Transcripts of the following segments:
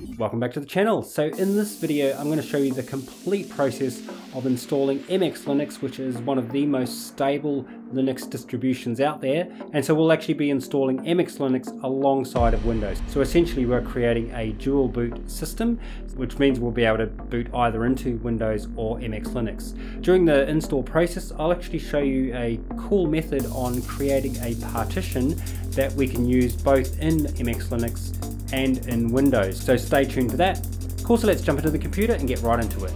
Welcome back to the channel. So in this video I'm going to show you the complete process of installing MX Linux which is one of the most stable Linux distributions out there and so we'll actually be installing MX Linux alongside of Windows. So essentially we're creating a dual boot system which means we'll be able to boot either into Windows or MX Linux. During the install process I'll actually show you a cool method on creating a partition that we can use both in MX Linux and in Windows. So stay tuned for that. Cool, so let's jump into the computer and get right into it.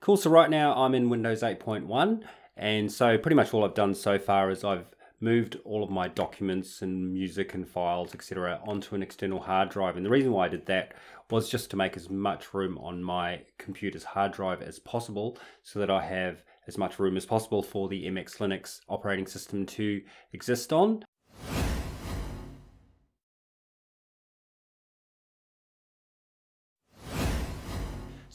Cool, so right now I'm in Windows 8.1 and so pretty much all I've done so far is I've moved all of my documents and music and files etc onto an external hard drive and the reason why I did that was just to make as much room on my computer's hard drive as possible so that I have as much room as possible for the MX Linux operating system to exist on.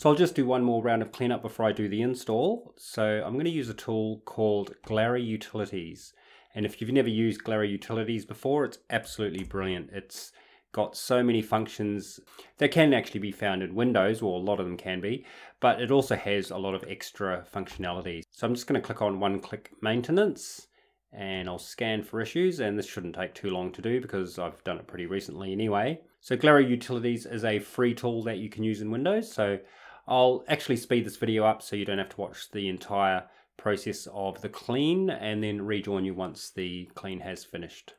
So I'll just do one more round of cleanup before I do the install. So I'm going to use a tool called Glary Utilities. And if you've never used Glary Utilities before, it's absolutely brilliant. It's got so many functions that can actually be found in Windows, or a lot of them can be, but it also has a lot of extra functionality. So I'm just going to click on one click maintenance and I'll scan for issues and this shouldn't take too long to do because I've done it pretty recently anyway. So Glary Utilities is a free tool that you can use in Windows. So I'll actually speed this video up so you don't have to watch the entire process of the clean and then rejoin you once the clean has finished.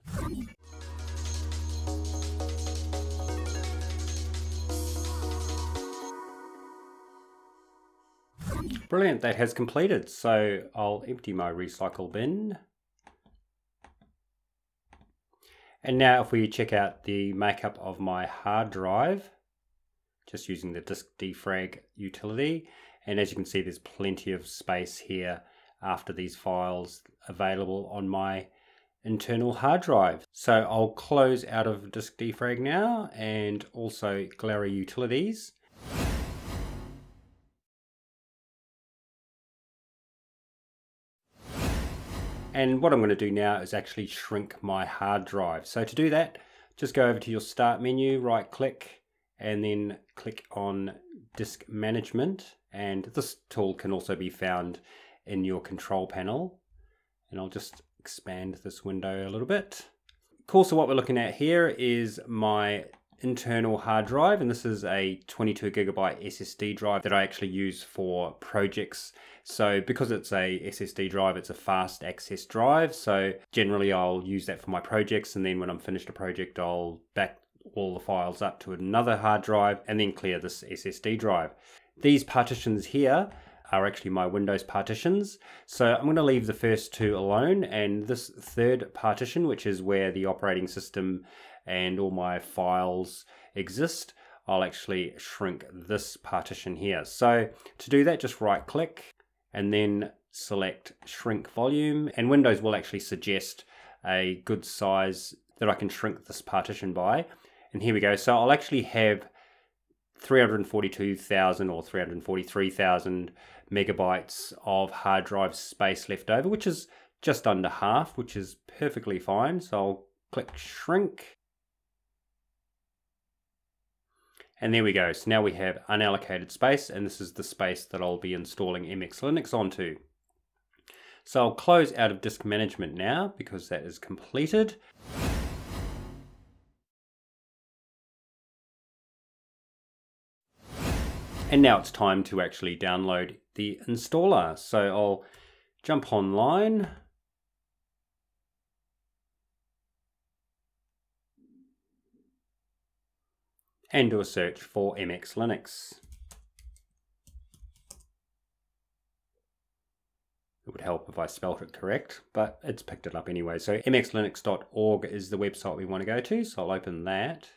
Brilliant, that has completed. So I'll empty my recycle bin. And now if we check out the makeup of my hard drive, just using the disk defrag utility, and as you can see there's plenty of space here after these files available on my internal hard drive. So I'll close out of disk defrag now and also Glary utilities. And what I'm going to do now is actually shrink my hard drive. So to do that, just go over to your start menu, right click, and then click on disk management. And this tool can also be found in your control panel. And I'll just expand this window a little bit. Cool, so what we're looking at here is my internal hard drive and this is a 22 gigabyte SSD drive that I actually use for projects so because it's a SSD drive it's a fast access drive so generally I'll use that for my projects and then when I'm finished a project I'll back all the files up to another hard drive and then clear this SSD drive. These partitions here are actually my Windows partitions. So I'm going to leave the first two alone and this third partition, which is where the operating system and all my files exist, I'll actually shrink this partition here. So to do that, just right click and then select shrink volume and Windows will actually suggest a good size that I can shrink this partition by. And here we go. So I'll actually have 342,000 or 343,000 megabytes of hard drive space left over, which is just under half, which is perfectly fine. So I'll click shrink And there we go. So now we have unallocated space, and this is the space that I'll be installing MX Linux onto. So I'll close out of disk management now because that is completed. And now it's time to actually download the installer. So I'll jump online and do a search for MX Linux. It would help if I spelt it correct, but it's picked it up anyway. So mxlinux.org is the website we want to go to, so I'll open that.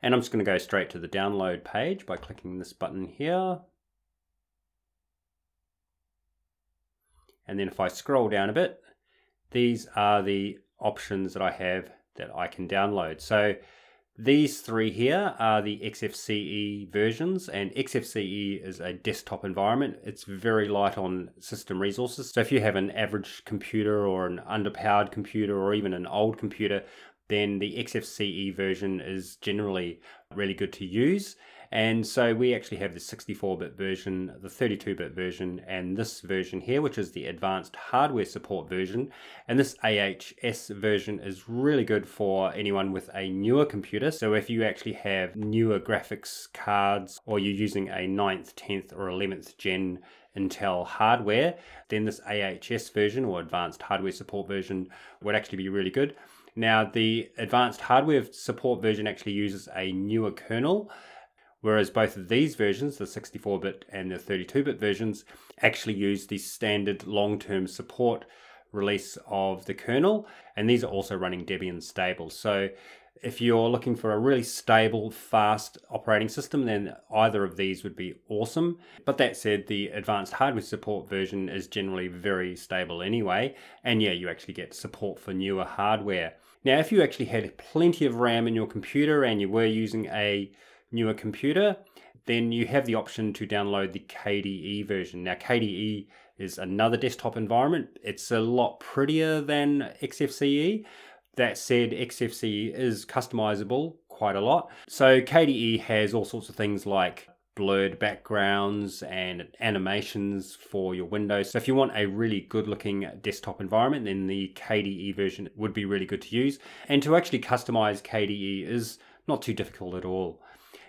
And I'm just going to go straight to the download page by clicking this button here. And then if I scroll down a bit, these are the options that I have that I can download. So These three here are the XFCE versions, and XFCE is a desktop environment. It's very light on system resources. So if you have an average computer or an underpowered computer or even an old computer, then the XFCE version is generally really good to use. And so we actually have the 64-bit version, the 32-bit version, and this version here, which is the advanced hardware support version. And this AHS version is really good for anyone with a newer computer. So if you actually have newer graphics cards or you're using a 9th, 10th, or 11th gen Intel hardware, then this AHS version or advanced hardware support version would actually be really good. Now, the advanced hardware support version actually uses a newer kernel whereas both of these versions, the 64-bit and the 32-bit versions, actually use the standard long-term support release of the kernel, and these are also running Debian stable. So if you're looking for a really stable, fast operating system, then either of these would be awesome. But that said, the advanced hardware support version is generally very stable anyway, and yeah, you actually get support for newer hardware. Now, if you actually had plenty of RAM in your computer and you were using a newer computer, then you have the option to download the KDE version. Now, KDE is another desktop environment. It's a lot prettier than XFCE. That said, XFCE is customizable quite a lot. So, KDE has all sorts of things like blurred backgrounds and animations for your windows. So if you want a really good looking desktop environment, then the KDE version would be really good to use. And to actually customize KDE is not too difficult at all.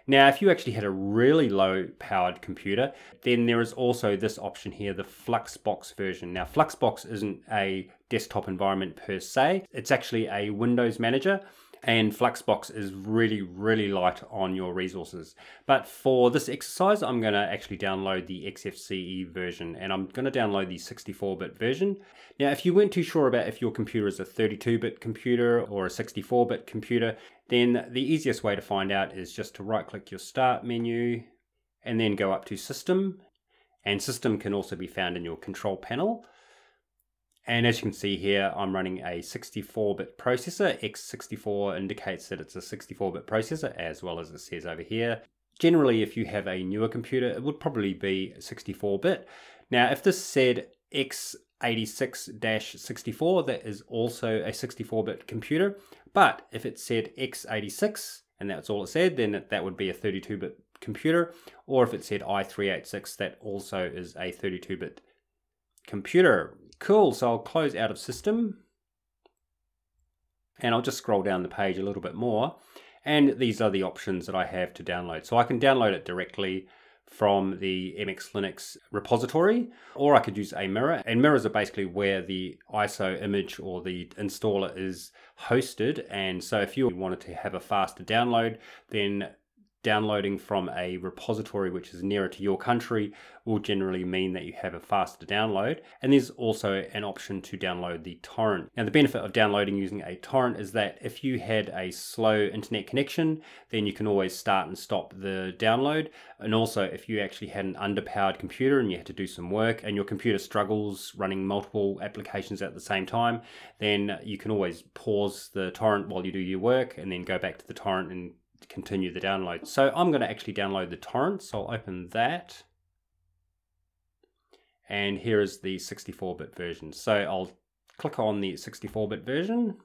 Now, if you actually had a really low powered computer, then there is also this option here, the Fluxbox version. Now, Fluxbox isn't a desktop environment per se, it's actually a Windows manager and Fluxbox is really, really light on your resources. But for this exercise, I'm going to actually download the XFCE version and I'm going to download the 64-bit version. Now, if you weren't too sure about if your computer is a 32-bit computer or a 64-bit computer, then the easiest way to find out is just to right-click your Start menu and then go up to System. And System can also be found in your Control panel. And as you can see here, I'm running a 64-bit processor. X64 indicates that it's a 64-bit processor, as well as it says over here. Generally, if you have a newer computer, it would probably be 64-bit. Now, if this said x86-64, that is also a 64-bit computer. But if it said x86, and that's all it said, then that would be a 32-bit computer. Or if it said i386, that also is a 32-bit computer. Cool, so I'll close out of system and I'll just scroll down the page a little bit more. And these are the options that I have to download. So I can download it directly from the MX Linux repository, or I could use a mirror. And mirrors are basically where the ISO image or the installer is hosted. And so if you wanted to have a faster download, then downloading from a repository which is nearer to your country will generally mean that you have a faster download. And there's also an option to download the torrent. Now, the benefit of downloading using a torrent is that if you had a slow internet connection, then you can always start and stop the download. And also, if you actually had an underpowered computer and you had to do some work and your computer struggles running multiple applications at the same time, then you can always pause the torrent while you do your work and then go back to the torrent and continue the download. So I'm going to actually download the torrent, so I'll open that. And here is the 64-bit version. So I'll click on the 64-bit version,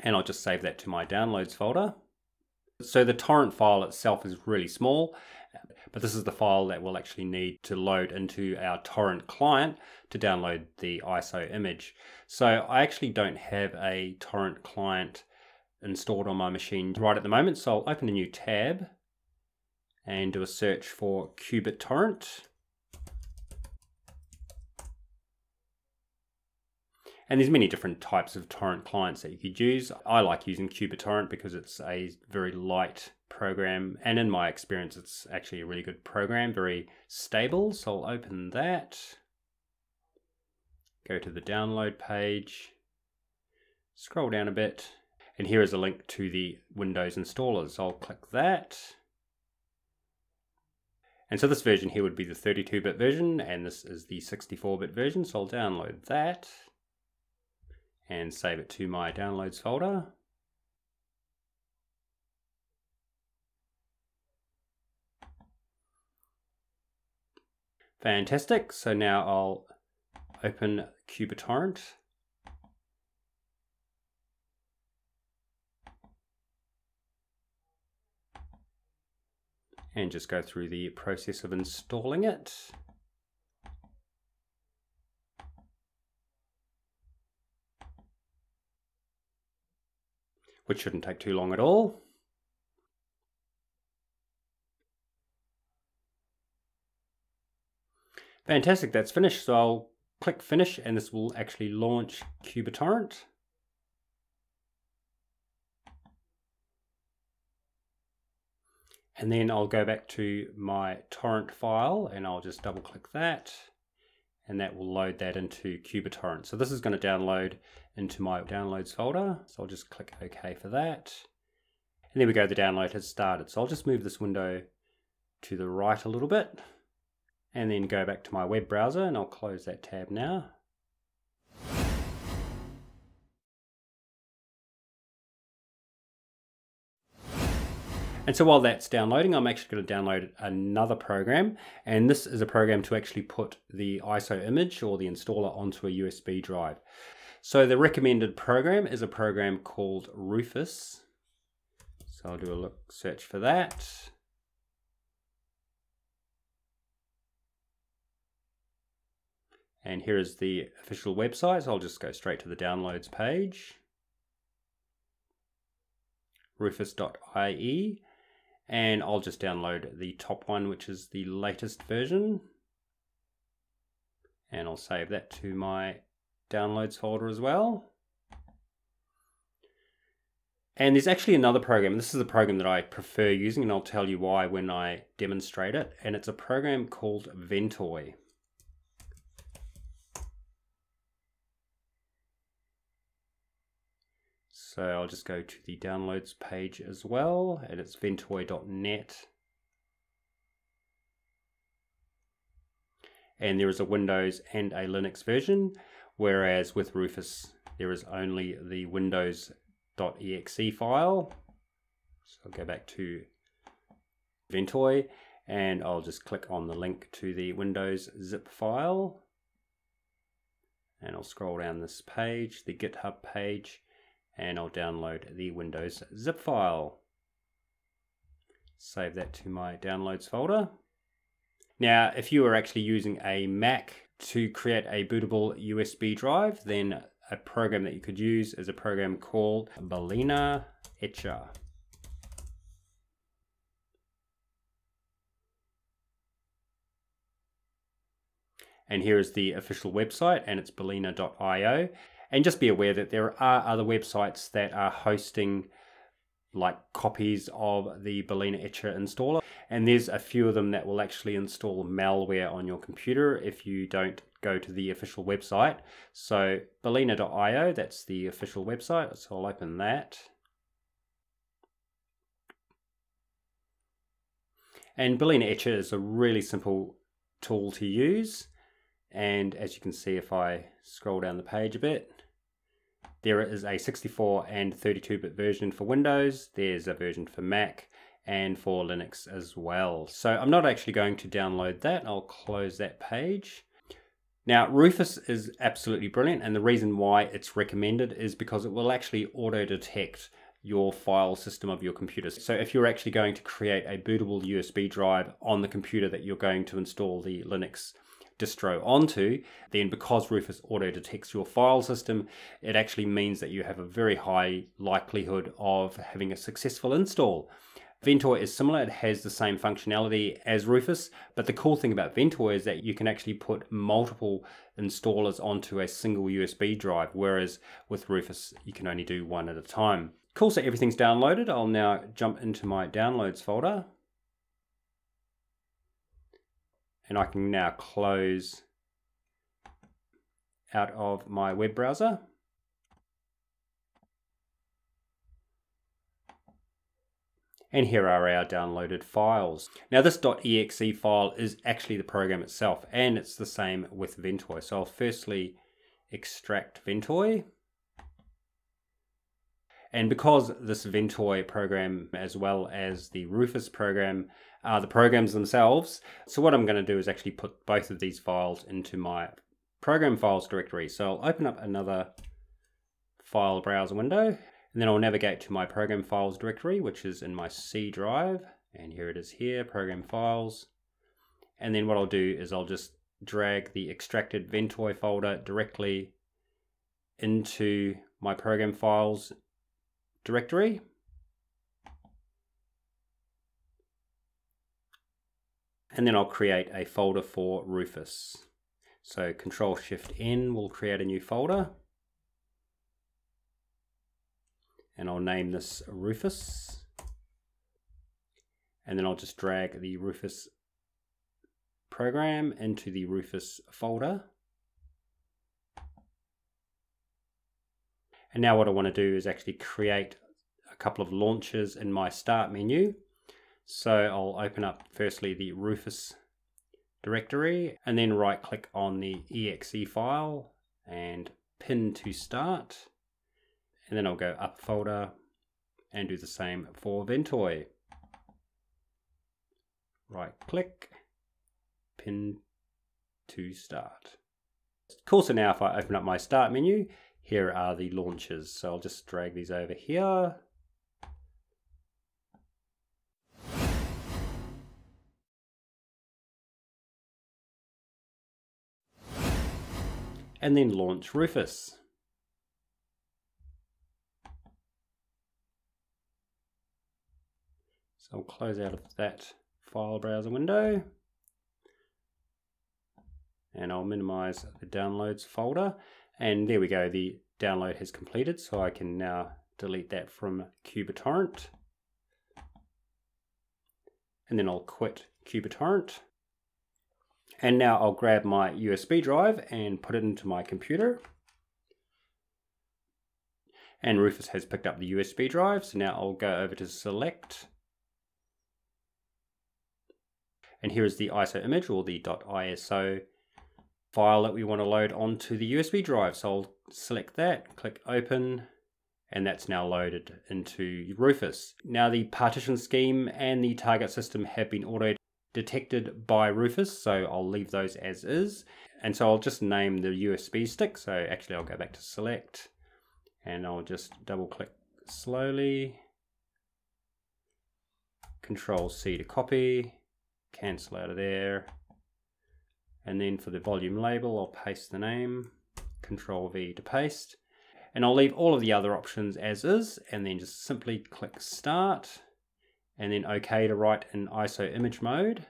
and I'll just save that to my downloads folder. So the torrent file itself is really small, but this is the file that we'll actually need to load into our torrent client to download the ISO image. So I actually don't have a torrent client installed on my machine right at the moment. So I'll open a new tab and do a search for qBittorrent. And there's many different types of torrent clients that you could use. I like using qBittorrent because it's a very light program. And in my experience, it's actually a really good program, very stable. So I'll open that. Go to the download page. Scroll down a bit and here is a link to the Windows installers. So I'll click that. And so this version here would be the 32-bit version, and this is the 64-bit version, so I'll download that and save it to my downloads folder. Fantastic, so now I'll open qBittorrent. And just go through the process of installing it. Which shouldn't take too long at all. Fantastic, that's finished. So I'll click finish and this will actually launch QBittorrent. And then I'll go back to my torrent file and I'll just double click that and that will load that into QBittorrent. So this is going to download into my downloads folder. So I'll just click OK for that. And there we go, the download has started. So I'll just move this window to the right a little bit and then go back to my web browser and I'll close that tab now. And so while that's downloading, I'm actually going to download another program. And this is a program to actually put the ISO image or the installer onto a USB drive. So the recommended program is a program called Rufus. So I'll do a look search for that. And here is the official website. So I'll just go straight to the downloads page. Rufus.ie. And I'll just download the top one, which is the latest version. And I'll save that to my downloads folder as well. And there's actually another program. This is a program that I prefer using, and I'll tell you why when I demonstrate it. And it's a program called Ventoy. So I'll just go to the downloads page as well, and it's ventoy.net. And there is a Windows and a Linux version, whereas with Rufus, there is only the windows.exe file. So I'll go back to Ventoy, and I'll just click on the link to the Windows zip file. And I'll scroll down this page, the GitHub page, and I'll download the Windows zip file. Save that to my downloads folder. Now, if you are actually using a Mac to create a bootable USB drive, then a program that you could use is a program called Balena Etcher. And here is the official website, and it's balena.io. And just be aware that there are other websites that are hosting like copies of the Balena Etcher installer. And there's a few of them that will actually install malware on your computer if you don't go to the official website. So balena.io, that's the official website. So I'll open that. And Balena Etcher is a really simple tool to use. And as you can see, if I scroll down the page a bit, there is a 64 and 32-bit version for Windows. There's a version for Mac and for Linux as well. So I'm not actually going to download that. I'll close that page. Now, Rufus is absolutely brilliant, and the reason why it's recommended is because it will actually auto detect your file system of your computer. So if you're actually going to create a bootable USB drive on the computer that you're going to install the Linux distro onto, then because Rufus auto detects your file system, it actually means that you have a very high likelihood of having a successful install. Ventoy is similar, it has the same functionality as Rufus, but the cool thing about Ventoy is that you can actually put multiple installers onto a single USB drive, whereas with Rufus you can only do one at a time. Cool, so everything's downloaded. I'll now jump into my downloads folder. And I can now close out of my web browser. And here are our downloaded files. Now this .exe file is actually the program itself and it's the same with Ventoy. So I'll firstly extract Ventoy. And because this Ventoy program, as well as the Rufus program, are the programs themselves, so what I'm going to do is actually put both of these files into my program files directory. So I'll open up another file browser window, and then I'll navigate to my program files directory, which is in my C drive. And here it is here, program files. And then what I'll do is I'll just drag the extracted Ventoy folder directly into my program files directory. And then I'll create a folder for Rufus. So Control Shift N will create a new folder. And I'll name this Rufus. And then I'll just drag the Rufus program into the Rufus folder. And now what I want to do is actually create a couple of launches in my start menu. So I'll open up firstly the Rufus directory and then right click on the exe file and pin to start. And then I'll go up folder and do the same for Ventoy. Right click pin to start. Cool, so now if I open up my start menu, here are the launches. So I'll just drag these over here. And then launch Rufus. So I'll close out of that file browser window and I'll minimize the downloads folder. And there we go, the download has completed. So I can now delete that from QBittorrent. And then I'll quit QBittorrent. And now I'll grab my USB drive and put it into my computer. And Rufus has picked up the USB drive. So now I'll go over to select. And here is the ISO image or the .iso file that we want to load onto the USB drive. So I'll select that, click open, and that's now loaded into Rufus. Now the partition scheme and the target system have been auto detected by Rufus, so I'll leave those as is. And so I'll just name the USB stick. So actually I'll go back to select and I'll just double click slowly. Control C to copy, cancel out of there, and then for the volume label, I'll paste the name, Control V to paste. And I'll leave all of the other options as is, and then just simply click Start, and then OK to write in ISO image mode.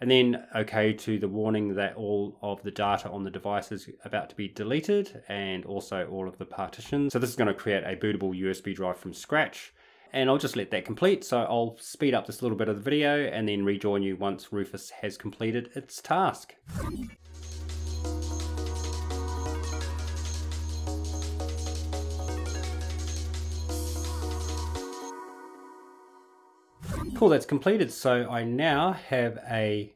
And then OK to the warning that all of the data on the device is about to be deleted, and also all of the partitions. So this is going to create a bootable USB drive from scratch and I'll just let that complete. So I'll speed up this little bit of the video and then rejoin you once Rufus has completed its task. Cool, that's completed. So I now have a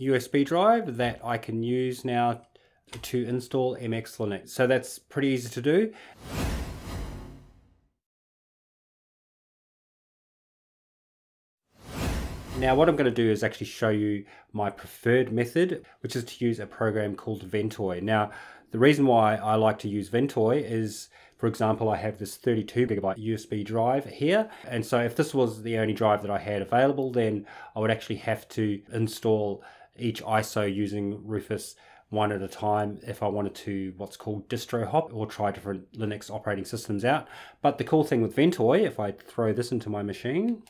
USB drive that I can use now to install MX Linux. So that's pretty easy to do. Now what I'm going to do is actually show you my preferred method, which is to use a program called Ventoy. Now, the reason why I like to use Ventoy is, for example, I have this 32 gigabyte USB drive here. And so if this was the only drive that I had available, then I would actually have to install each ISO using Rufus one at a time if I wanted to what's called distro hop or try different Linux operating systems out. But the cool thing with Ventoy, if I throw this into my machine,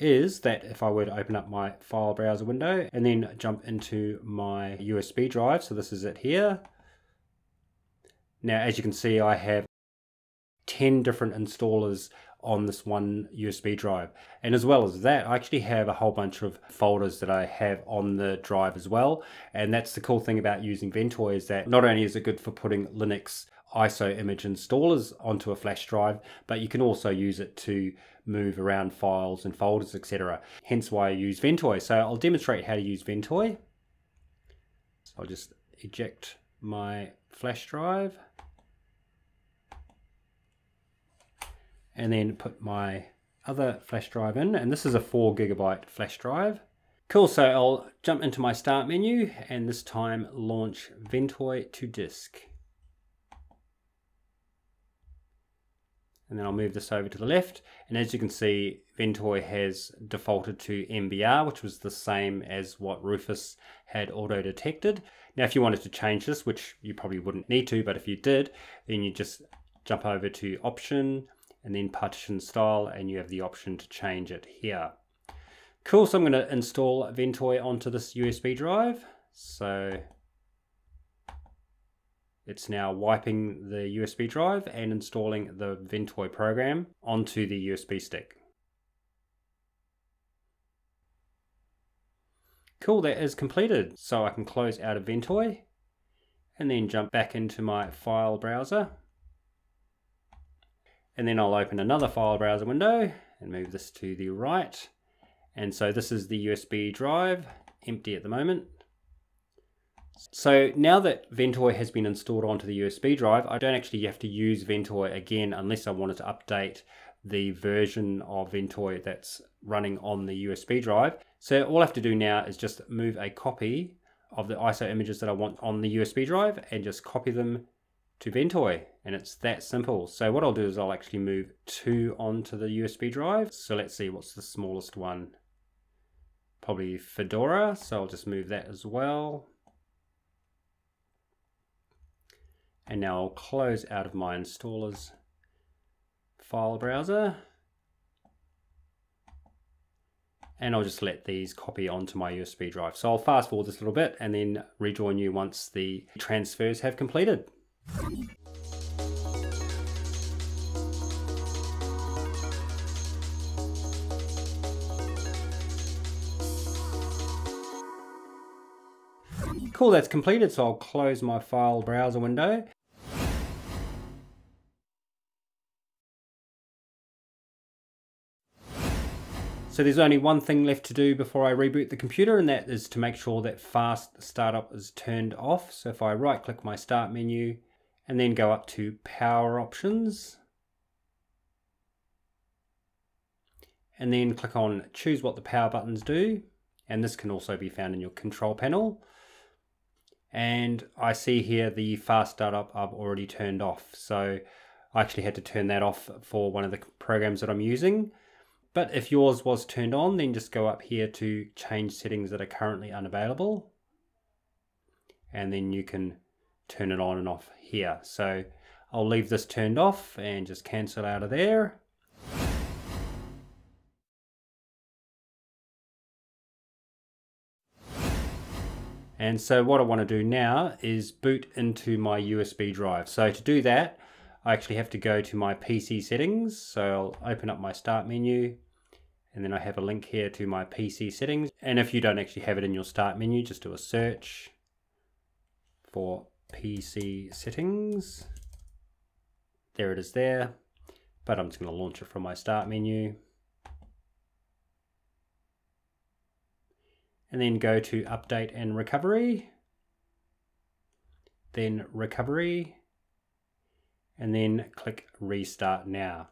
is that if I were to open up my file browser window and then jump into my USB drive, so this is it here. Now, as you can see, I have 10 different installers on this one USB drive. And as well as that, I actually have a whole bunch of folders that I have on the drive as well. And that's the cool thing about using Ventoy is that not only is it good for putting Linux ISO image installers onto a flash drive, but you can also use it to move around files and folders, etc. Hence why I use Ventoy. So I'll demonstrate how to use Ventoy. I'll just eject my flash drive. and then put my other flash drive in, and this is a 4 gigabyte flash drive. Cool, so I'll jump into my start menu and this time launch Ventoy to disk. And then I'll move this over to the left. And as you can see, Ventoy has defaulted to MBR, which was the same as what Rufus had auto detected. Now, if you wanted to change this, which you probably wouldn't need to, but if you did, then you just jump over to option and then partition style, and you have the option to change it here. Cool, so I'm going to install Ventoy onto this USB drive. So it's now wiping the USB drive and installing the Ventoy program onto the USB stick. Cool, that is completed. So I can close out of Ventoy and then jump back into my file browser. And then I'll open another file browser window and move this to the right and so this is the USB drive, empty at the moment. So now that Ventoy has been installed onto the USB drive, I don't actually have to use Ventoy again unless I wanted to update the version of Ventoy that's running on the USB drive. So all I have to do now is just move a copy of the ISO images that I want on the USB drive and just copy them to Ventoy and it's that simple. So what I'll do is I'll actually move two onto the USB drive. So let's see what's the smallest one probably Fedora, so I'll just move that as well. And now I'll close out of my installers file browser. And I'll just let these copy onto my USB drive. So I'll fast forward this a little bit and then rejoin you once the transfers have completed. Cool, that's completed, so I'll close my file browser window. So there's only one thing left to do before I reboot the computer and that is to make sure that fast startup is turned off. So if I right click my start menu and then go up to power options and then click on choose what the power buttons do and this can also be found in your control panel and I see here the fast startup I've already turned off. So I actually had to turn that off for one of the programs that I'm using. But if yours was turned on, then just go up here to change settings that are currently unavailable. And then you can turn it on and off here. So I'll leave this turned off and just cancel out of there. And so what I want to do now is boot into my USB drive. So to do that, I actually have to go to my PC settings. So I'll open up my start menu and then I have a link here to my PC settings. And if you don't actually have it in your start menu, just do a search for PC settings. There it is there, but I'm just going to launch it from my start menu. And then go to update and recovery, then recovery, and then click restart now.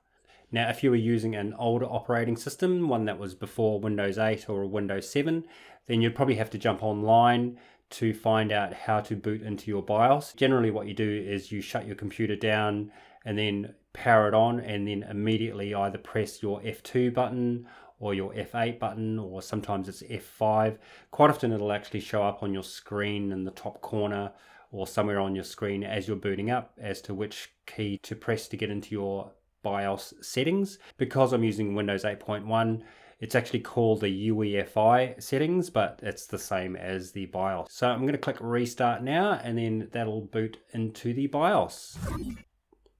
Now, if you were using an older operating system, one that was before Windows 8 or Windows 7, then you'd probably have to jump online to find out how to boot into your BIOS. Generally, what you do is you shut your computer down and then power it on, and then immediately either press your F2 button or your F8 button, or sometimes it's F5. Quite often it'll actually show up on your screen in the top corner or somewhere on your screen as you're booting up as to which key to press to get into your BIOS settings. Because I'm using Windows 8.1, it's actually called the UEFI settings, but it's the same as the BIOS. So I'm going to click restart now, and then that'll boot into the BIOS.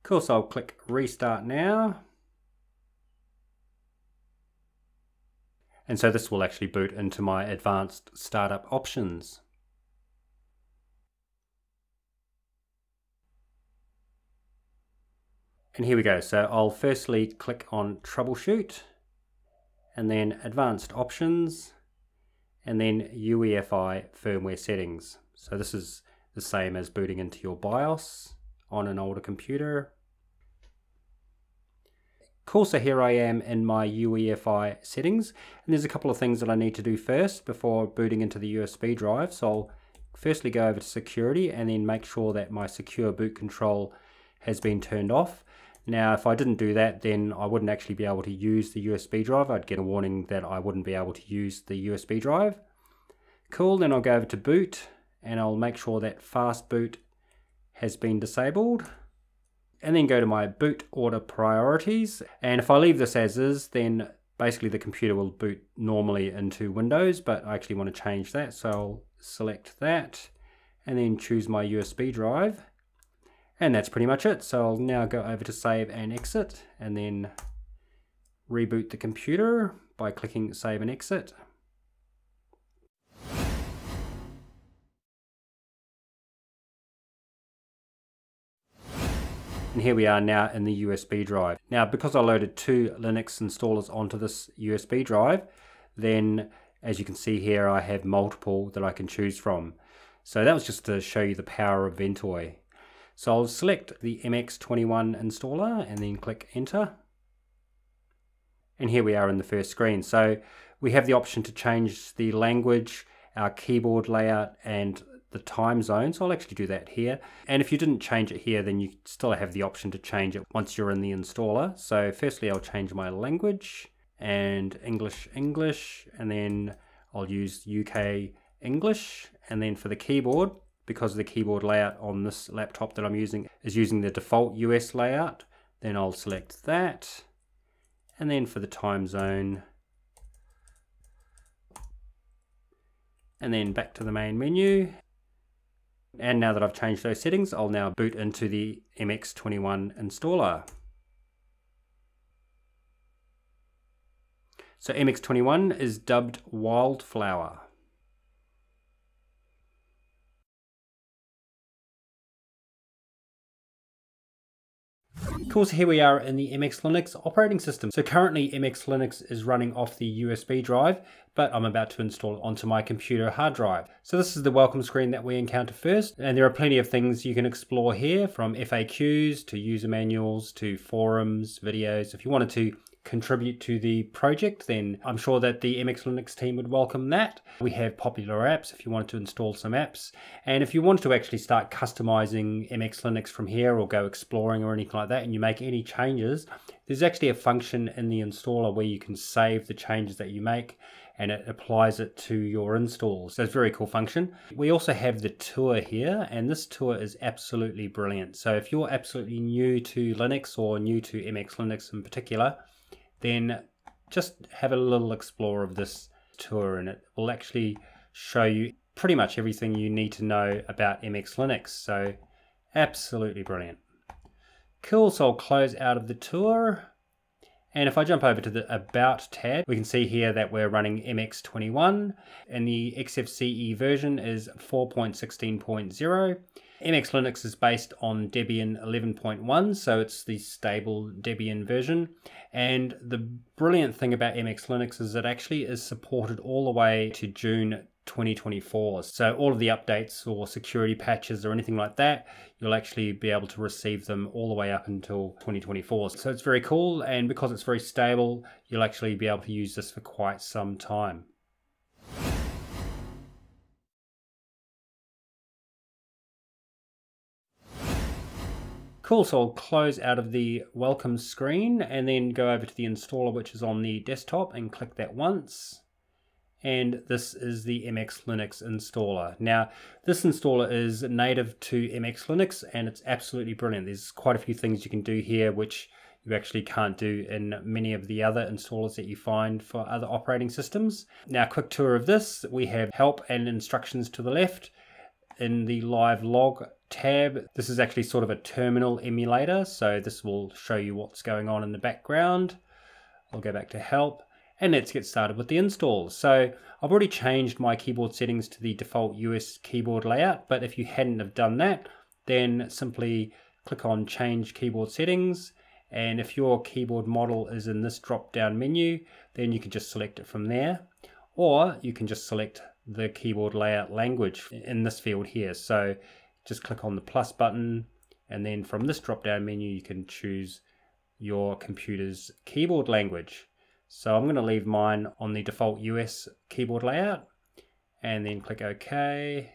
Cool, so I'll click restart now. And so this will actually boot into my advanced startup options. And here we go. So I'll firstly click on troubleshoot and then advanced options and then UEFI firmware settings. So this is the same as booting into your BIOS on an older computer. Cool, so here I am in my UEFI settings, and there's a couple of things that I need to do first before booting into the USB drive. So I'll firstly go over to security and then make sure that my secure boot control has been turned off. Now, if I didn't do that, then I wouldn't actually be able to use the USB drive. I'd get a warning that I wouldn't be able to use the USB drive. Cool, then I'll go over to boot and I'll make sure that fast boot has been disabled and then go to my boot order priorities. And if I leave this as is, then basically the computer will boot normally into Windows, but I actually want to change that. So I'll select that and then choose my USB drive. And that's pretty much it. So I'll now go over to save and exit and then reboot the computer by clicking save and exit. And here we are now in the USB drive. Now, because I loaded two Linux installers onto this USB drive, then as you can see here, I have multiple that I can choose from. So that was just to show you the power of Ventoy. So I'll select the MX21 installer and then click enter. And here we are in the first screen. So we have the option to change the language, our keyboard layout, and the time zone. So I'll actually do that here. And if you didn't change it here, then you still have the option to change it once you're in the installer. So firstly, I'll change my language and English, English, and then I'll use UK English. And then for the keyboard, because the keyboard layout on this laptop that I'm using is using the default US layout, then I'll select that. And then for the time zone, and then back to the main menu and now that I've changed those settings, I'll now boot into the MX21 installer. So MX21 is dubbed Wildflower. Of course, here we are in the MX Linux operating system. So currently MX Linux is running off the USB drive, but I'm about to install it onto my computer hard drive. So this is the welcome screen that we encounter first, and there are plenty of things you can explore here from FAQs to user manuals to forums, videos. If you wanted to contribute to the project, then I'm sure that the MX Linux team would welcome that. We have popular apps if you wanted to install some apps. And if you wanted to actually start customizing MX Linux from here or go exploring or anything like that, and you make any changes, there's actually a function in the installer where you can save the changes that you make and it applies it to your installs. So it's a very cool function. We also have the tour here, and this tour is absolutely brilliant. So if you're absolutely new to Linux or new to MX Linux in particular, then just have a little explore of this tour and it will actually show you pretty much everything you need to know about MX Linux. So absolutely brilliant. Cool, so I'll close out of the tour. And if I jump over to the About tab, we can see here that we're running MX21 and the XFCE version is 4.16.0. MX Linux is based on Debian 11.1, so it's the stable Debian version. And the brilliant thing about MX Linux is it actually is supported all the way to June 2024. So all of the updates or security patches or anything like that, you'll actually be able to receive them all the way up until 2024. So it's very cool and because it's very stable, you'll actually be able to use this for quite some time. Cool, so I'll close out of the welcome screen and then go over to the installer which is on the desktop and click that once. And this is the MX Linux installer. Now, this installer is native to MX Linux and it's absolutely brilliant. There's quite a few things you can do here which you actually can't do in many of the other installers that you find for other operating systems. Now, quick tour of this. We have help and instructions to the left. In the live log tab. This is actually sort of a terminal emulator, so this will show you what's going on in the background. I'll go back to help and let's get started with the installs. So I've already changed my keyboard settings to the default US keyboard layout, but if you hadn't have done that, then simply click on change keyboard settings. And if your keyboard model is in this drop down menu, then you can just select it from there. Or you can just select the keyboard layout language in this field here. So just click on the plus button and then from this drop down menu you can choose your computer's keyboard language. So I'm going to leave mine on the default US keyboard layout and then click OK.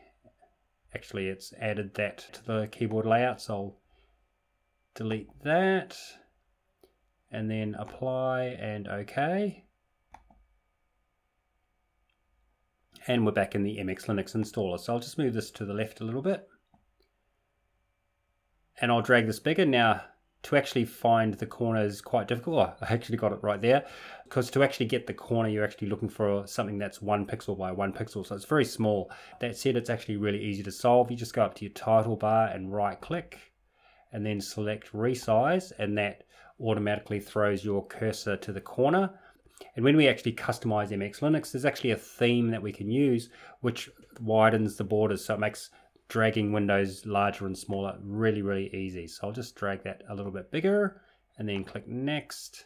Actually, it's added that to the keyboard layout, so I'll delete that and then apply and OK. And we're back in the MX Linux installer. So I'll just move this to the left a little bit. And I'll drag this bigger. Now, to actually find the corner is quite difficult. Oh, I actually got it right there because to actually get the corner, you're actually looking for something that's one pixel by one pixel. So it's very small. That said, it's actually really easy to solve. You just go up to your title bar and right click and then select resize and that automatically throws your cursor to the corner. And when we actually customize MX Linux, there's actually a theme that we can use which widens the borders so it makes dragging windows larger and smaller really, really easy. So I'll just drag that a little bit bigger and then click next.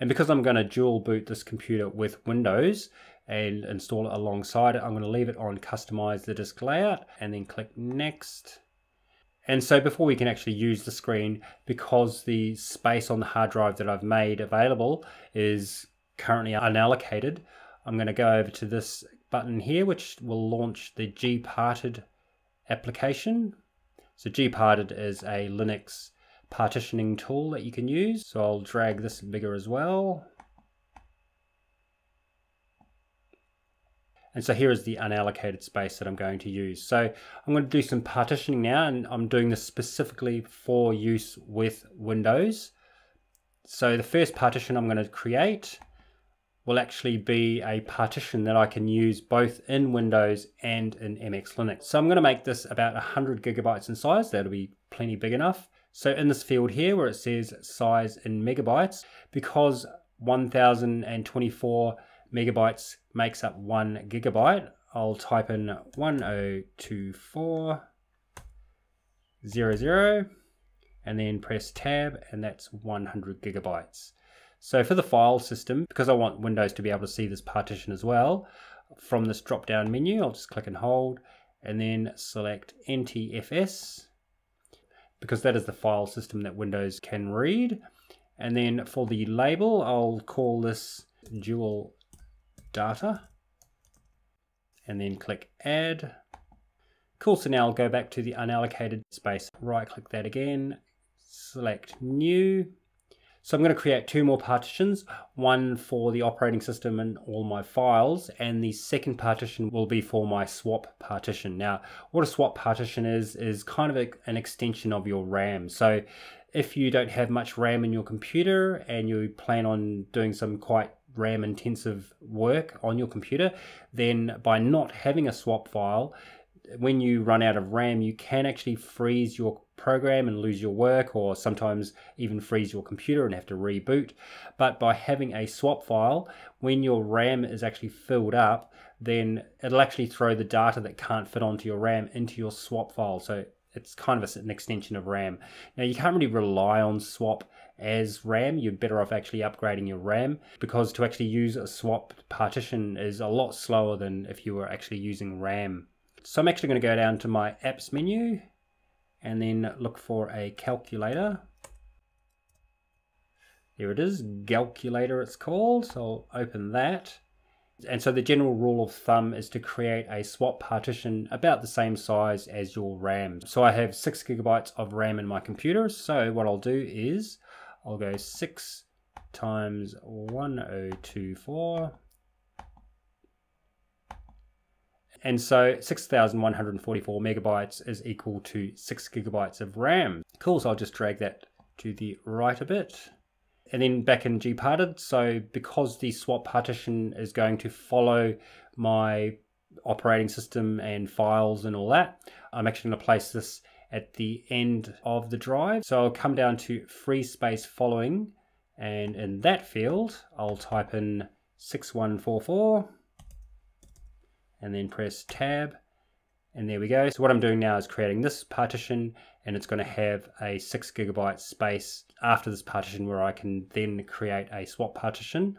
And because I'm going to dual boot this computer with Windows and install it alongside it, I'm going to leave it on customize the disk layout and then click next. And so before we can actually use the screen, because the space on the hard drive that I've made available is currently unallocated, I'm going to go over to this button here, which will launch the gparted application. So gparted is a Linux partitioning tool that you can use. So I'll drag this bigger as well. And so here is the unallocated space that I'm going to use. So I'm going to do some partitioning now, and I'm doing this specifically for use with Windows. So the first partition I'm going to create will actually be a partition that I can use both in Windows and in MX Linux. So I'm going to make this about 100 gigabytes in size. That'll be plenty big enough. So in this field here where it says size in megabytes, because 1024 megabytes makes up one gigabyte, I'll type in 102400 and then press tab and that's 100 gigabytes. So for the file system, because I want Windows to be able to see this partition as well, from this drop down menu, I'll just click and hold and then select NTFS because that is the file system that Windows can read. And then for the label, I'll call this dual data and then click add. Cool, so now I'll go back to the unallocated space, right click that again, select new, so I'm going to create two more partitions, one for the operating system and all my files, and the second partition will be for my swap partition. Now, what a swap partition is, is kind of a, an extension of your RAM. So if you don't have much RAM in your computer and you plan on doing some quite RAM intensive work on your computer, then by not having a swap file, when you run out of RAM, you can actually freeze your program and lose your work, or sometimes even freeze your computer and have to reboot. But by having a swap file, when your RAM is actually filled up, then it'll actually throw the data that can't fit onto your RAM into your swap file. So it's kind of an extension of RAM. Now, you can't really rely on swap as RAM. You're better off actually upgrading your RAM because to actually use a swap partition is a lot slower than if you were actually using RAM. So I'm actually going to go down to my apps menu and then look for a calculator. There it is, calculator it's called, so I'll open that. And so the general rule of thumb is to create a swap partition about the same size as your RAM. So I have six gigabytes of RAM in my computer. So what I'll do is I'll go six times 1024 And so 6,144 megabytes is equal to 6 gigabytes of RAM. Cool, so I'll just drag that to the right a bit. And then back in gparted, so because the swap partition is going to follow my operating system and files and all that, I'm actually going to place this at the end of the drive. So I'll come down to free space following, and in that field, I'll type in 6144 and then press tab and there we go. So what I'm doing now is creating this partition and it's going to have a six gigabyte space after this partition where I can then create a swap partition.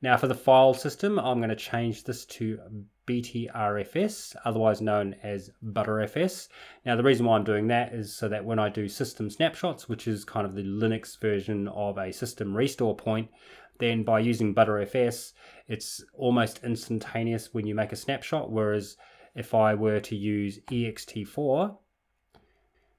Now for the file system, I'm going to change this to BTRFS, otherwise known as ButterFS. Now, the reason why I'm doing that is so that when I do system snapshots, which is kind of the Linux version of a system restore point, then by using ButterFS, it's almost instantaneous when you make a snapshot. Whereas if I were to use ext4,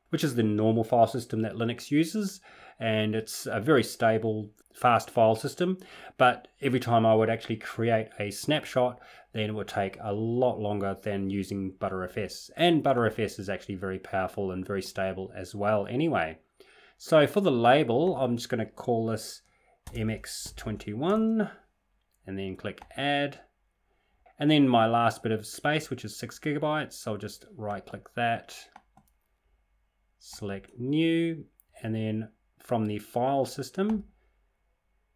which is the normal file system that Linux uses, and it's a very stable, fast file system. But every time I would actually create a snapshot, then it would take a lot longer than using ButterFS. And ButterFS is actually very powerful and very stable as well anyway. So for the label, I'm just going to call this MX21 and then click add. And then my last bit of space, which is six gigabytes, so I'll just right click that, select new, and then from the file system,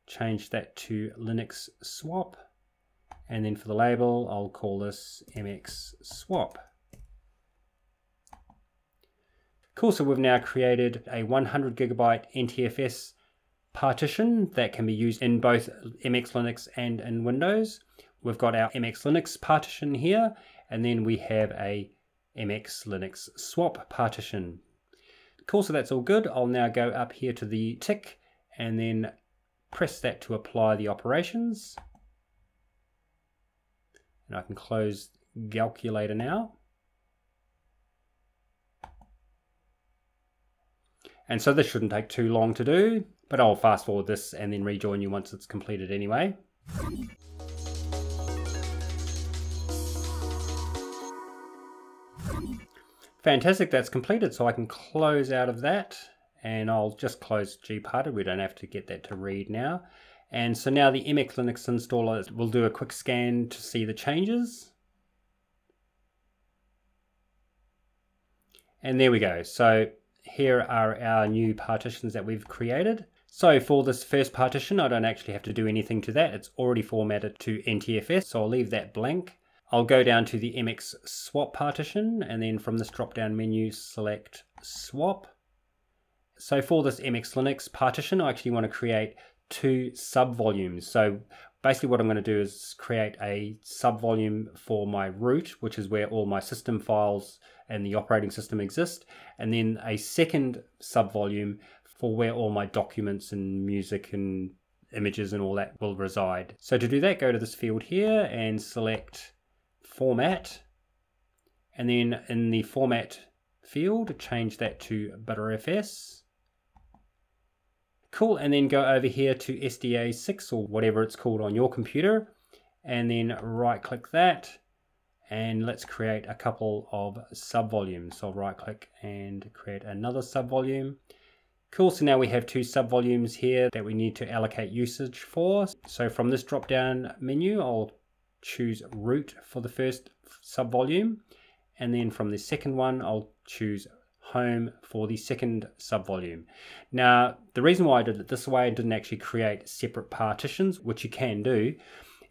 change that to Linux swap. And then for the label, I'll call this MX swap. Cool, so we've now created a 100 gigabyte NTFS partition that can be used in both MX Linux and in Windows. We've got our MX Linux partition here, and then we have a MX Linux swap partition. Cool, so that's all good. I'll now go up here to the tick and then press that to apply the operations. And I can close Calculator now. And so this shouldn't take too long to do. But I'll fast forward this and then rejoin you once it's completed anyway. Fantastic, that's completed. So I can close out of that and I'll just close gparted. We don't have to get that to read now. And so now the MX Linux installer will do a quick scan to see the changes. And there we go. So here are our new partitions that we've created. So for this first partition, I don't actually have to do anything to that. It's already formatted to NTFS, so I'll leave that blank. I'll go down to the MX swap partition, and then from this drop-down menu, select swap. So for this MX Linux partition, I actually want to create two sub-volumes. So basically what I'm going to do is create a sub-volume for my root, which is where all my system files and the operating system exist, and then a second sub-volume for where all my documents and music and images and all that will reside. So to do that, go to this field here and select format. And then in the format field, change that to ButterFS. Cool, and then go over here to SDA6 or whatever it's called on your computer. And then right click that and let's create a couple of subvolumes. So right click and create another subvolume. Cool, so now we have two subvolumes here that we need to allocate usage for. So from this drop down menu, I'll choose root for the first subvolume. And then from the second one, I'll choose home for the second subvolume. Now, the reason why I did it this way and didn't actually create separate partitions, which you can do,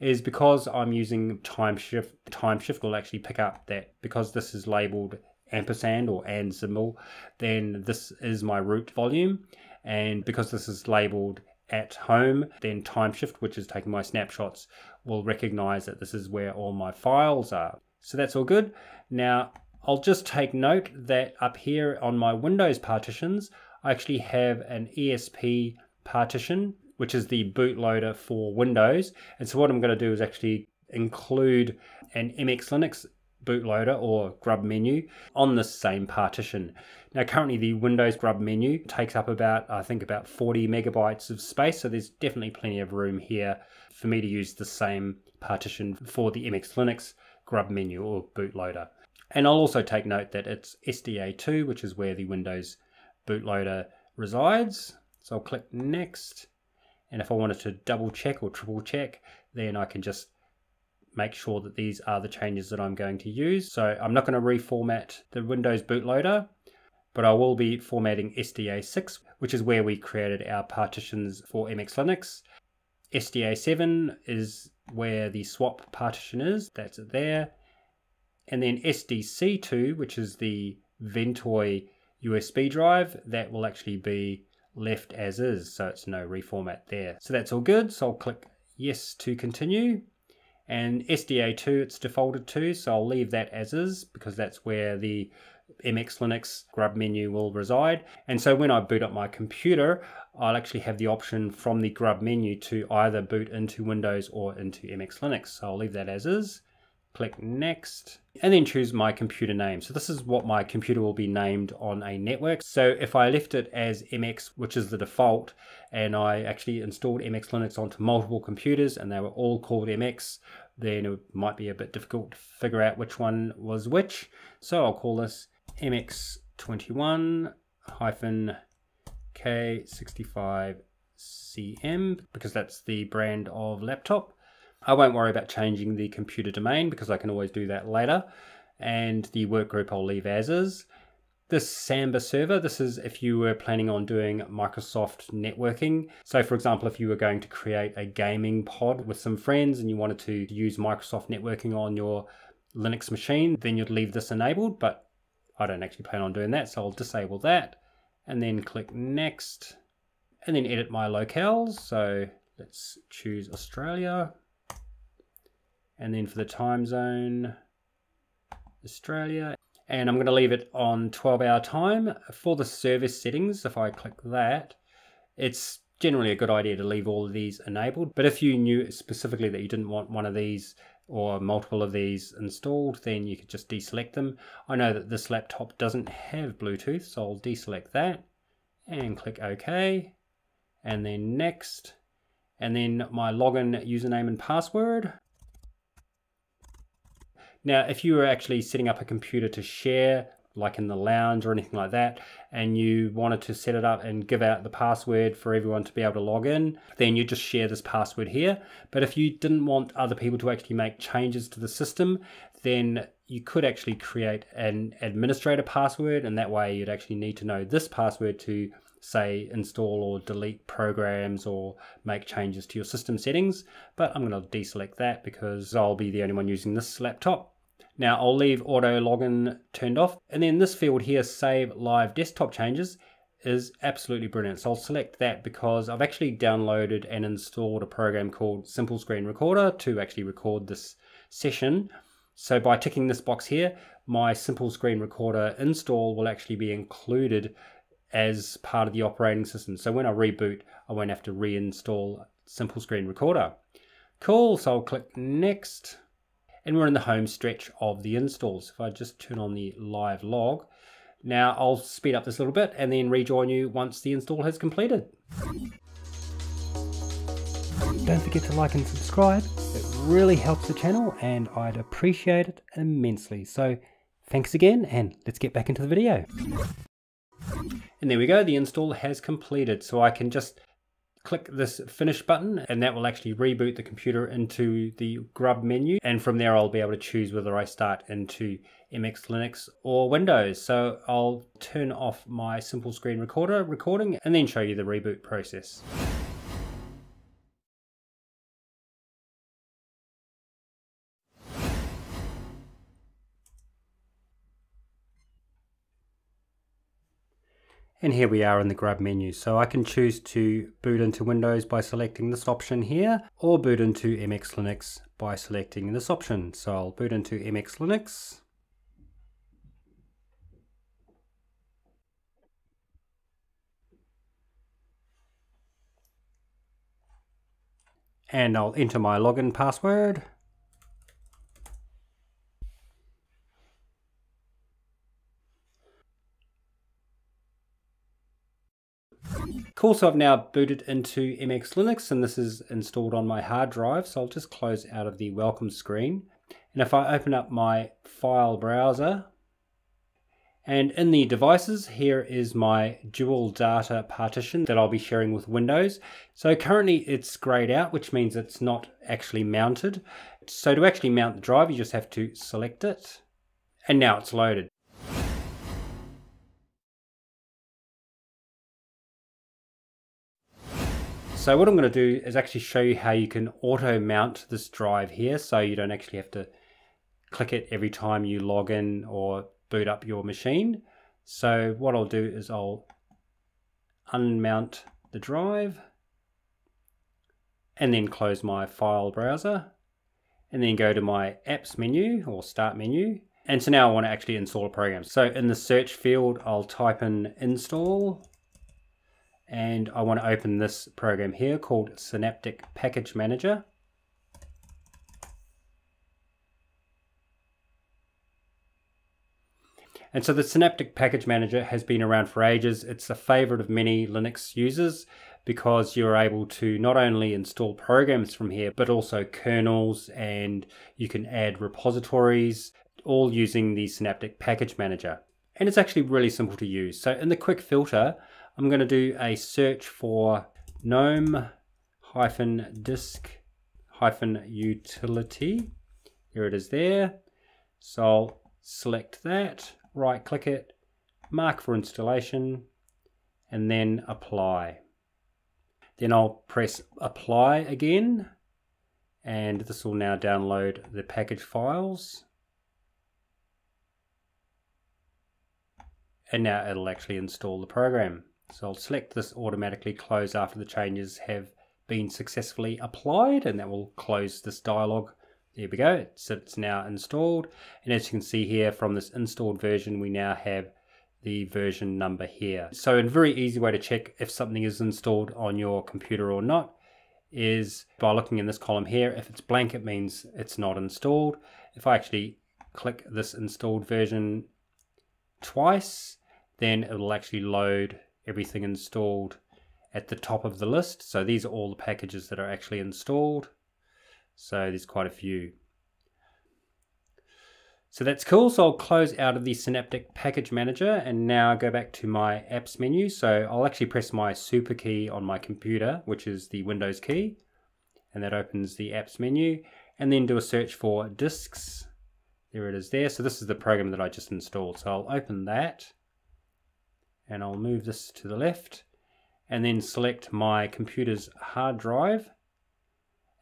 is because I'm using Timeshift, Time shift will actually pick up that because this is labeled ampersand or and symbol, then this is my root volume. And because this is labeled at home, then Timeshift, which is taking my snapshots, will recognize that this is where all my files are. So that's all good. Now, I'll just take note that up here on my Windows partitions, I actually have an ESP partition, which is the bootloader for Windows. And so what I'm going to do is actually include an MX Linux bootloader or grub menu on the same partition. Now currently the Windows grub menu takes up about, I think about 40 megabytes of space, so there's definitely plenty of room here for me to use the same partition for the MX Linux grub menu or bootloader. And I'll also take note that it's SDA2, which is where the Windows bootloader resides. So I'll click next. And if I wanted to double check or triple check, then I can just make sure that these are the changes that I'm going to use. So I'm not going to reformat the Windows bootloader, but I will be formatting SDA6, which is where we created our partitions for MX Linux. SDA7 is where the swap partition is, that's there. And then SDC2, which is the Ventoy USB drive, that will actually be left as is, so it's no reformat there. So that's all good, so I'll click yes to continue and SDA2 it's defaulted to, so I'll leave that as is because that's where the MX Linux grub menu will reside. And so when I boot up my computer, I'll actually have the option from the grub menu to either boot into Windows or into MX Linux. So I'll leave that as is click next, and then choose my computer name. So this is what my computer will be named on a network. So if I left it as MX, which is the default, and I actually installed MX Linux onto multiple computers and they were all called MX, then it might be a bit difficult to figure out which one was which. So I'll call this MX21 hyphen K65CM because that's the brand of laptop. I won't worry about changing the computer domain because I can always do that later. And the workgroup I'll leave as is. This Samba server, this is if you were planning on doing Microsoft networking. So for example, if you were going to create a gaming pod with some friends and you wanted to use Microsoft networking on your Linux machine, then you'd leave this enabled, but I don't actually plan on doing that. So I'll disable that and then click next and then edit my locales. So let's choose Australia. And then for the time zone, Australia. And I'm going to leave it on 12 hour time. For the service settings, if I click that, it's generally a good idea to leave all of these enabled. But if you knew specifically that you didn't want one of these or multiple of these installed, then you could just deselect them. I know that this laptop doesn't have Bluetooth, so I'll deselect that and click OK. And then next, and then my login username and password. Now, if you were actually setting up a computer to share, like in the lounge or anything like that, and you wanted to set it up and give out the password for everyone to be able to log in, then you just share this password here. But if you didn't want other people to actually make changes to the system, then you could actually create an administrator password, and that way you'd actually need to know this password to say install or delete programs or make changes to your system settings. But I'm going to deselect that because I'll be the only one using this laptop. Now I'll leave auto login turned off. And then this field here, save live desktop changes, is absolutely brilliant. So I'll select that because I've actually downloaded and installed a program called Simple Screen Recorder to actually record this session. So by ticking this box here, my Simple Screen Recorder install will actually be included as part of the operating system. So when I reboot, I won't have to reinstall Simple Screen Recorder. Cool, so I'll click next and we're in the home stretch of the installs. If I just turn on the live log, now I'll speed up this a little bit and then rejoin you once the install has completed. Don't forget to like and subscribe. It really helps the channel and I'd appreciate it immensely. So thanks again and let's get back into the video. And there we go, the install has completed. So I can just click this finish button and that will actually reboot the computer into the grub menu and from there I'll be able to choose whether I start into MX Linux or Windows. So I'll turn off my simple screen recorder recording and then show you the reboot process. And here we are in the grub menu. So I can choose to boot into Windows by selecting this option here, or boot into MX Linux by selecting this option. So I'll boot into MX Linux. And I'll enter my login password. Cool, so I've now booted into MX Linux and this is installed on my hard drive. So I'll just close out of the welcome screen. And if I open up my file browser, and in the devices, here is my dual data partition that I'll be sharing with Windows. So currently it's grayed out, which means it's not actually mounted. So to actually mount the drive, you just have to select it. And now it's loaded. So what I'm going to do is actually show you how you can auto mount this drive here so you don't actually have to click it every time you log in or boot up your machine. So what I'll do is I'll unmount the drive and then close my file browser. and then go to my apps menu or start menu. And so now I want to actually install a program. So in the search field, I'll type in install and I want to open this program here called Synaptic Package Manager. And so the Synaptic Package Manager has been around for ages. It's a favorite of many Linux users because you're able to not only install programs from here, but also kernels and you can add repositories, all using the Synaptic Package Manager. And it's actually really simple to use. So in the quick filter, I'm going to do a search for gnome hyphen disk hyphen utility. Here it is there. So I'll select that, right click it, mark for installation, and then apply. Then I'll press apply again, and this will now download the package files. And now it'll actually install the program. So I'll select this automatically close after the changes have been successfully applied and that will close this dialog. There we go, so it's now installed. And as you can see here from this installed version, we now have the version number here. So a very easy way to check if something is installed on your computer or not is by looking in this column here. If it's blank, it means it's not installed. If I actually click this installed version twice, then it will actually load everything installed at the top of the list. So these are all the packages that are actually installed. So there's quite a few. So that's cool. So I'll close out of the Synaptic Package Manager and now go back to my apps menu. So I'll actually press my super key on my computer, which is the Windows key. And that opens the apps menu and then do a search for disks. There it is there. So this is the program that I just installed. So I'll open that and I'll move this to the left and then select my computer's hard drive.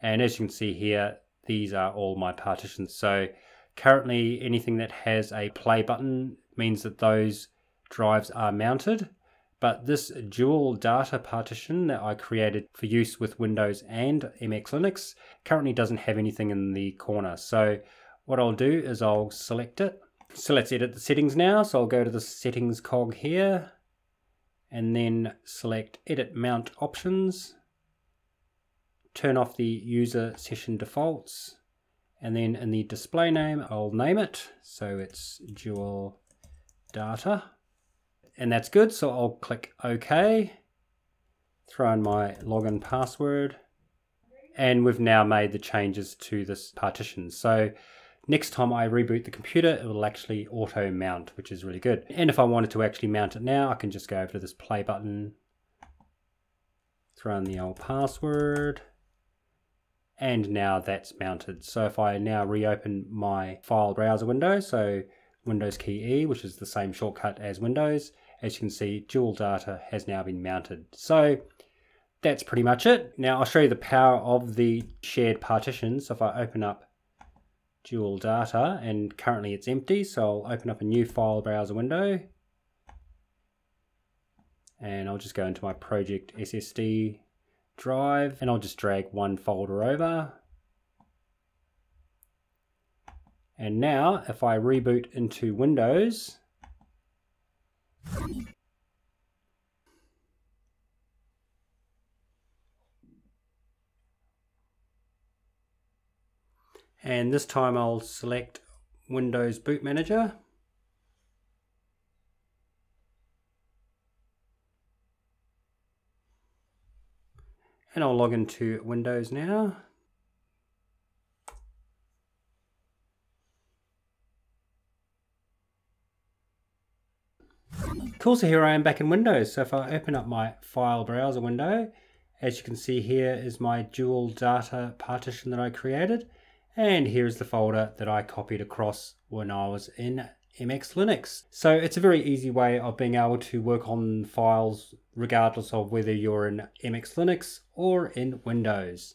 And as you can see here these are all my partitions. So currently anything that has a play button means that those drives are mounted. But this dual data partition that I created for use with Windows and MX Linux currently doesn't have anything in the corner. So what I'll do is I'll select it so let's edit the settings now. So I'll go to the settings cog here and then select edit mount options. Turn off the user session defaults. And then in the display name, I'll name it. So it's dual data. And that's good. So I'll click OK. Throw in my login password. And we've now made the changes to this partition. So Next time I reboot the computer, it will actually auto mount, which is really good. And if I wanted to actually mount it now, I can just go over to this play button, throw in the old password, and now that's mounted. So if I now reopen my file browser window, so Windows key E, which is the same shortcut as Windows, as you can see, dual data has now been mounted. So that's pretty much it. Now I'll show you the power of the shared partitions. So if I open up dual data and currently it's empty so I'll open up a new file browser window. And I'll just go into my project SSD drive and I'll just drag one folder over. And now if I reboot into Windows and this time I'll select Windows Boot Manager and I'll log into Windows now Cool, so here I am back in Windows. So if I open up my file browser window, as you can see here is my dual data partition that I created. And here's the folder that I copied across when I was in MX Linux. So it's a very easy way of being able to work on files regardless of whether you're in MX Linux or in Windows.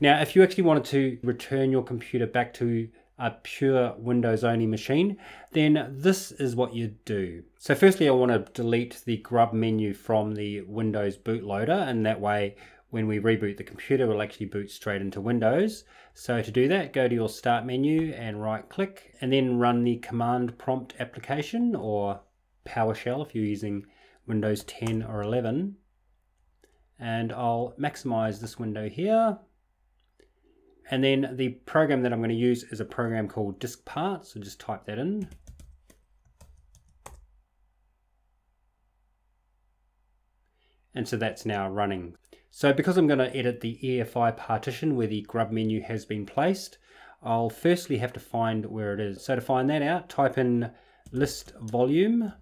Now, if you actually wanted to return your computer back to a pure Windows only machine, then this is what you do. So firstly, I want to delete the grub menu from the Windows bootloader and that way when we reboot the computer, we'll actually boot straight into Windows. So to do that, go to your start menu and right click and then run the command prompt application or PowerShell if you're using Windows 10 or 11. And I'll maximize this window here and then the program that I'm going to use is a program called DiskPart. So just type that in. And so that's now running. So because I'm going to edit the EFI partition where the grub menu has been placed, I'll firstly have to find where it is. So to find that out, type in list volume.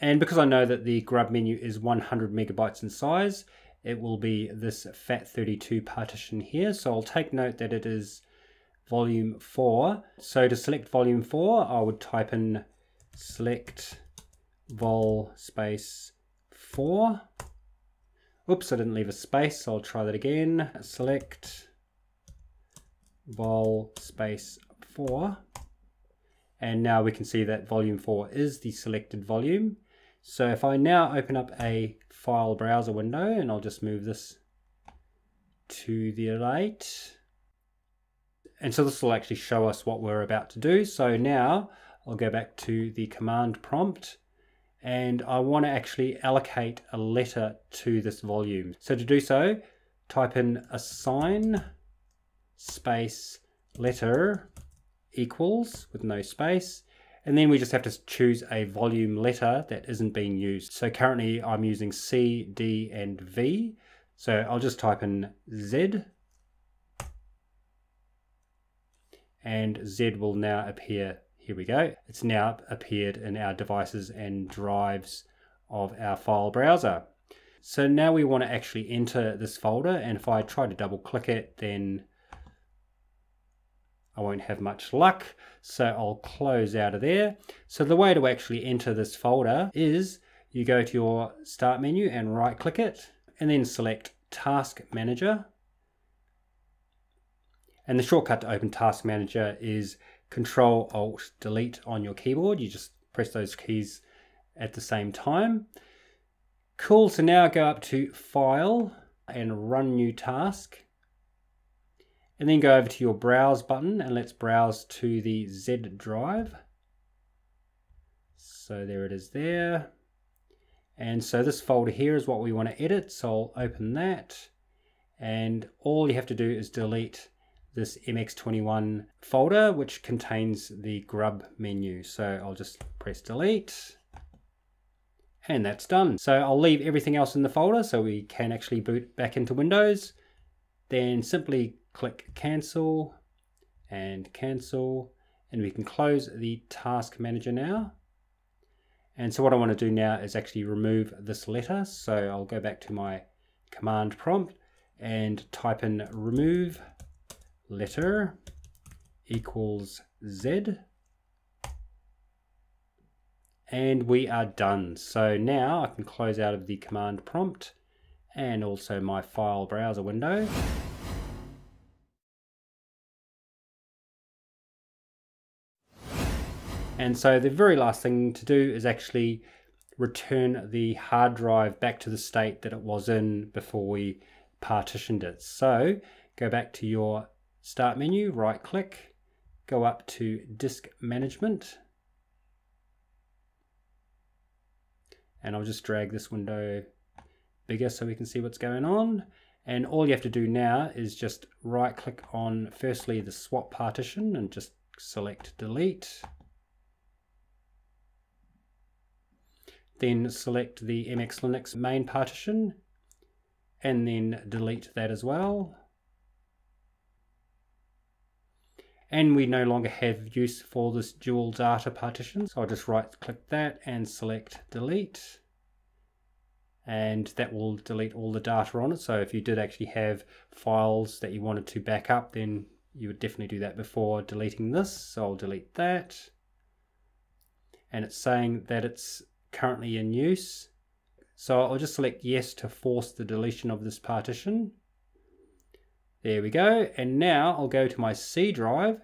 And because I know that the grub menu is 100 megabytes in size, it will be this FAT32 partition here. So I'll take note that it is volume 4. So to select volume 4, I would type in select vol space 4. Oops, I didn't leave a space, so I'll try that again. Select vol space 4. And now we can see that volume 4 is the selected volume. So if I now open up a file browser window and I'll just move this to the right. And so this will actually show us what we're about to do. So now I'll go back to the command prompt and I want to actually allocate a letter to this volume. So to do so, type in assign space letter equals with no space and then we just have to choose a volume letter that isn't being used. So currently I'm using C, D, and V. So I'll just type in Z. And Z will now appear. Here we go. It's now appeared in our devices and drives of our file browser. So now we want to actually enter this folder. And if I try to double click it, then I won't have much luck, so I'll close out of there. So the way to actually enter this folder is you go to your start menu and right click it and then select task manager. And the shortcut to open task manager is control alt delete on your keyboard. You just press those keys at the same time. Cool, so now go up to file and run new task and then go over to your browse button and let's browse to the Z drive. So there it is there. And so this folder here is what we want to edit. So I'll open that. And all you have to do is delete this MX21 folder, which contains the grub menu. So I'll just press delete. And that's done. So I'll leave everything else in the folder so we can actually boot back into Windows. Then simply click cancel and cancel. And we can close the task manager now. And so what I want to do now is actually remove this letter. So I'll go back to my command prompt and type in remove letter equals Z. And we are done. So now I can close out of the command prompt and also my file browser window And so the very last thing to do is actually return the hard drive back to the state that it was in before we partitioned it. So go back to your start menu, right click, go up to disk management. And I'll just drag this window bigger so we can see what's going on. And all you have to do now is just right click on firstly the swap partition and just select delete. Then select the MX Linux main partition and then delete that as well. And we no longer have use for this dual data partition. So I'll just right click that and select delete. And that will delete all the data on it. So if you did actually have files that you wanted to back up, then you would definitely do that before deleting this. So I'll delete that. And it's saying that it's currently in use. So I'll just select yes to force the deletion of this partition. There we go. And now I'll go to my C drive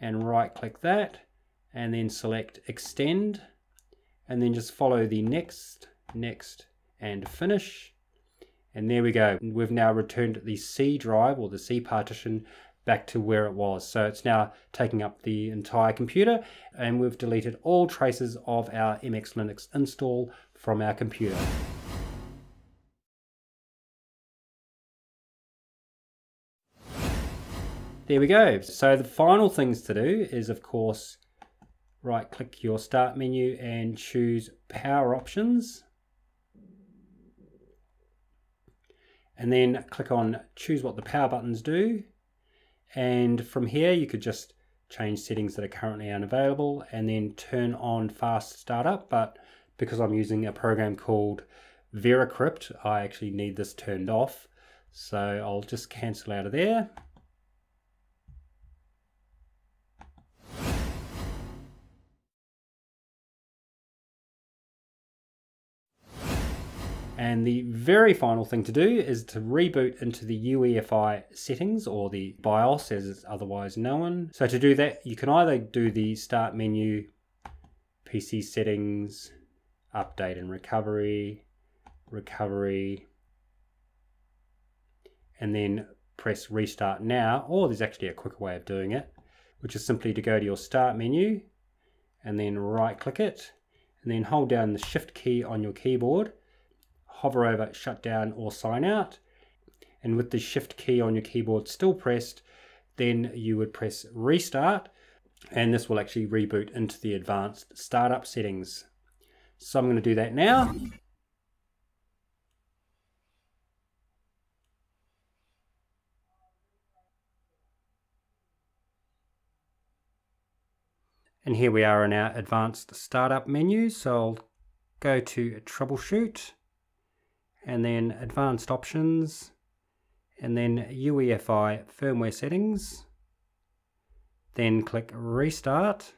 and right click that and then select extend and then just follow the next, next and finish. And there we go. We've now returned the C drive or the C partition back to where it was. So it's now taking up the entire computer and we've deleted all traces of our MX Linux install from our computer. There we go. So the final things to do is of course right click your start menu and choose power options and then click on choose what the power buttons do and from here you could just change settings that are currently unavailable and then turn on fast startup. But because I'm using a program called VeraCrypt I actually need this turned off. So I'll just cancel out of there And the very final thing to do is to reboot into the UEFI settings or the BIOS as it's otherwise known. So to do that, you can either do the start menu, PC settings, update and recovery, recovery, and then press restart now, or there's actually a quicker way of doing it, which is simply to go to your start menu and then right click it and then hold down the shift key on your keyboard hover over shut down or sign out. And with the shift key on your keyboard still pressed, then you would press restart and this will actually reboot into the advanced startup settings. So I'm going to do that now. And here we are in our advanced startup menu. So I'll go to troubleshoot and then advanced options and then UEFI firmware settings then click restart.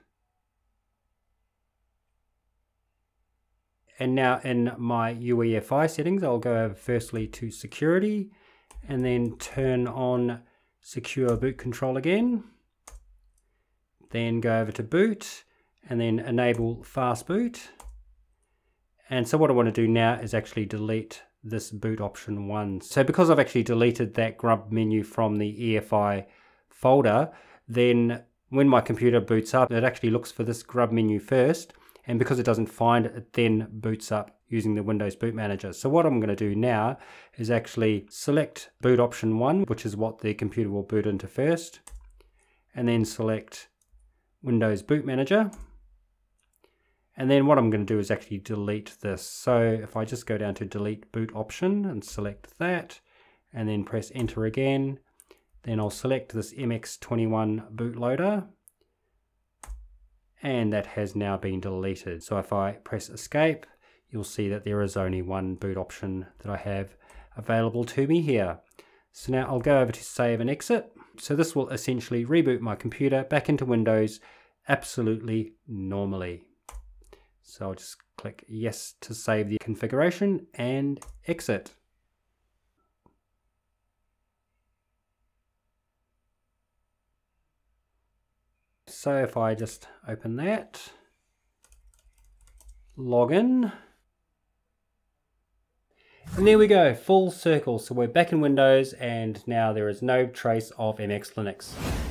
And now in my UEFI settings I'll go over firstly to security and then turn on secure boot control again. Then go over to boot and then enable fast boot. And so what I want to do now is actually delete this boot option one. So because I've actually deleted that grub menu from the EFI folder, then when my computer boots up, it actually looks for this grub menu first. And because it doesn't find it, it then boots up using the Windows Boot Manager. So what I'm going to do now is actually select boot option one, which is what the computer will boot into first, and then select Windows Boot Manager. And then what I'm going to do is actually delete this. So if I just go down to delete boot option and select that, and then press enter again, then I'll select this MX21 bootloader, and that has now been deleted. So if I press escape, you'll see that there is only one boot option that I have available to me here. So now I'll go over to save and exit. So this will essentially reboot my computer back into Windows absolutely normally. So I'll just click yes to save the configuration and exit. So if I just open that, log in, and there we go, full circle. So we're back in Windows and now there is no trace of MX Linux.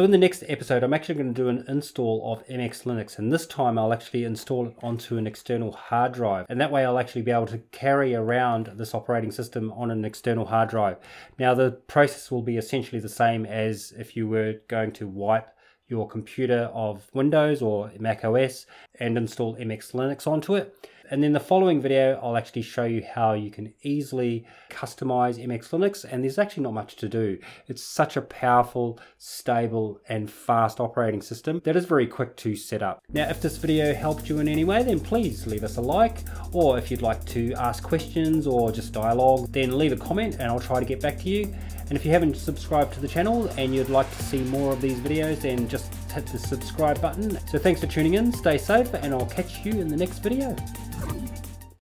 So in the next episode, I'm actually going to do an install of MX Linux, and this time I'll actually install it onto an external hard drive. And that way I'll actually be able to carry around this operating system on an external hard drive. Now the process will be essentially the same as if you were going to wipe your computer of Windows or Mac OS and install MX Linux onto it. And then the following video, I'll actually show you how you can easily customize MX Linux. And there's actually not much to do. It's such a powerful, stable, and fast operating system that is very quick to set up. Now, if this video helped you in any way, then please leave us a like. Or if you'd like to ask questions or just dialogue, then leave a comment and I'll try to get back to you. And if you haven't subscribed to the channel and you'd like to see more of these videos, then just hit the subscribe button. So thanks for tuning in, stay safe, and I'll catch you in the next video.